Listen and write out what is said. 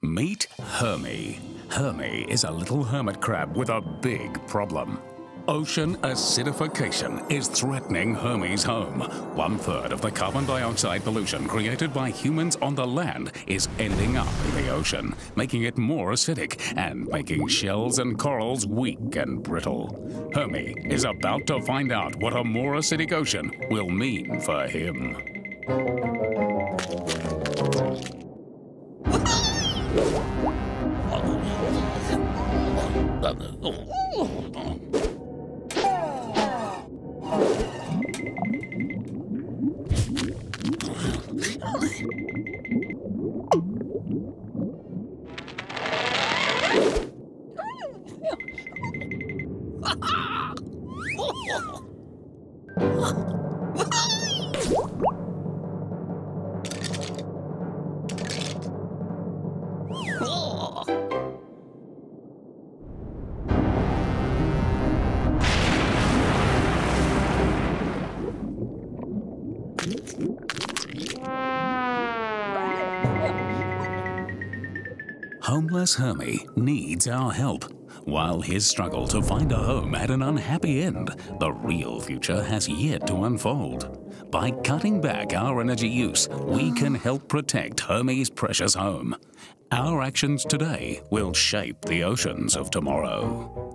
Meet Hermie. Hermie is a little hermit crab with a big problem. Ocean acidification is threatening Hermie's home. One third of the carbon dioxide pollution created by humans on the land is ending up in the ocean, making it more acidic and making shells and corals weak and brittle. Hermie is about to find out what a more acidic ocean will mean for him. Ha ha! Homeless Hermie needs our help. While his struggle to find a home had an unhappy end, the real future has yet to unfold. By cutting back our energy use, we can help protect Hermie's precious home. Our actions today will shape the oceans of tomorrow.